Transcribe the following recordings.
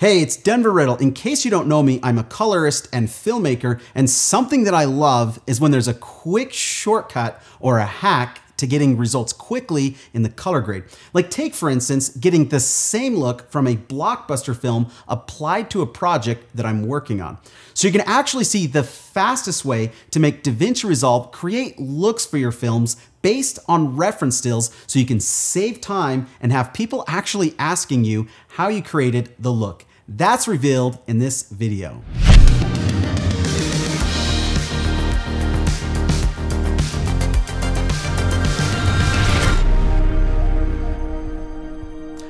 Hey, it's Denver Riddle. In case you don't know me, I'm a colorist and filmmaker, and something that I love is when there's a quick shortcut or a hack to getting results quickly in the color grade. Like take for instance, getting the same look from a blockbuster film applied to a project that I'm working on. So you can actually see the fastest way to make DaVinci Resolve create looks for your films based on reference stills so you can save time and have people actually asking you how you created the look. That's revealed in this video.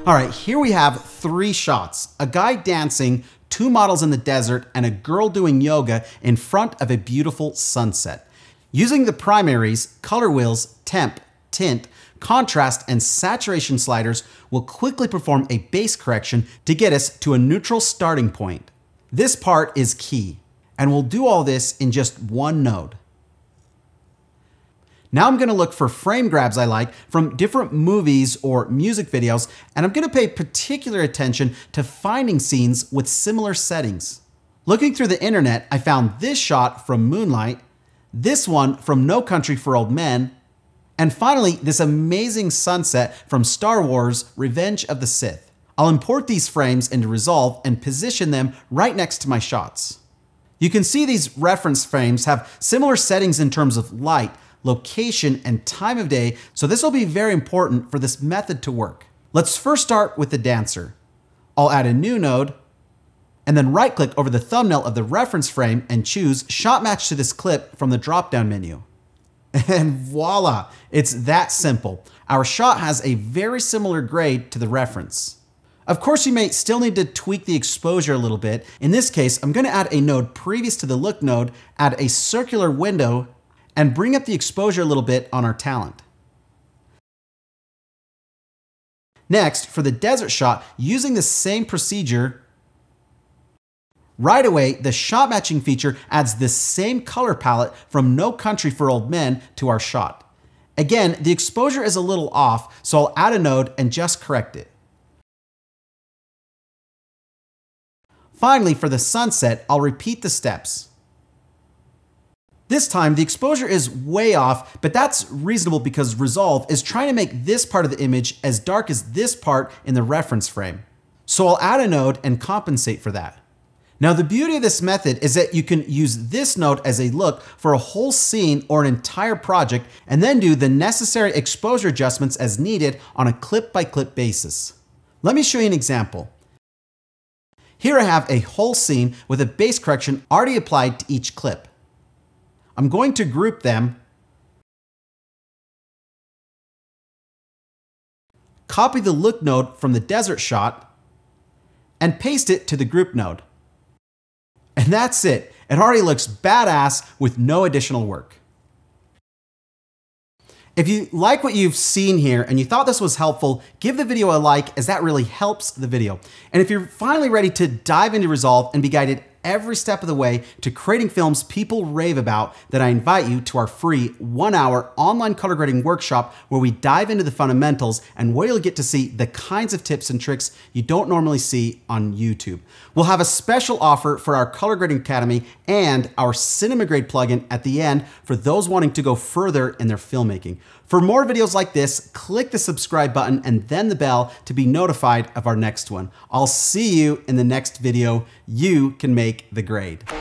All right, here we have three shots. A guy dancing, two models in the desert, and a girl doing yoga in front of a beautiful sunset. Using the primaries, color wheels, temp, tint, contrast, and saturation sliders will quickly perform a base correction to get us to a neutral starting point. This part is key, and we'll do all this in just one node. Now I'm gonna look for frame grabs I like from different movies or music videos, and I'm gonna pay particular attention to finding scenes with similar settings. Looking through the internet, I found this shot from Moonlight, this one from No Country for Old Men, and finally, this amazing sunset from Star Wars Revenge of the Sith. I'll import these frames into Resolve and position them right next to my shots. You can see these reference frames have similar settings in terms of light, location, and time of day, so this will be very important for this method to work. Let's first start with the dancer. I'll add a new node, and then right click over the thumbnail of the reference frame and choose Shot Match to this clip from the drop-down menu. And voila, it's that simple. Our shot has a very similar grade to the reference. Of course, you may still need to tweak the exposure a little bit. In this case, I'm gonna add a node previous to the look node, add a circular window, and bring up the exposure a little bit on our talent. Next, for the desert shot, using the same procedure, Right away, the shot matching feature adds the same color palette from No Country for Old Men to our shot. Again, the exposure is a little off, so I'll add a node and just correct it. Finally, for the sunset, I'll repeat the steps. This time, the exposure is way off, but that's reasonable because Resolve is trying to make this part of the image as dark as this part in the reference frame. So I'll add a node and compensate for that. Now the beauty of this method is that you can use this node as a look for a whole scene or an entire project and then do the necessary exposure adjustments as needed on a clip by clip basis. Let me show you an example. Here I have a whole scene with a base correction already applied to each clip. I'm going to group them, copy the look node from the desert shot, and paste it to the group node. And that's it. It already looks badass with no additional work. If you like what you've seen here and you thought this was helpful, give the video a like as that really helps the video. And if you're finally ready to dive into Resolve and be guided every step of the way to creating films people rave about, then I invite you to our free one hour online color grading workshop where we dive into the fundamentals and where you'll get to see the kinds of tips and tricks you don't normally see on YouTube. We'll have a special offer for our Color Grading Academy and our Cinema Grade plugin at the end for those wanting to go further in their filmmaking. For more videos like this, click the subscribe button and then the bell to be notified of our next one. I'll see you in the next video. You can make the grade.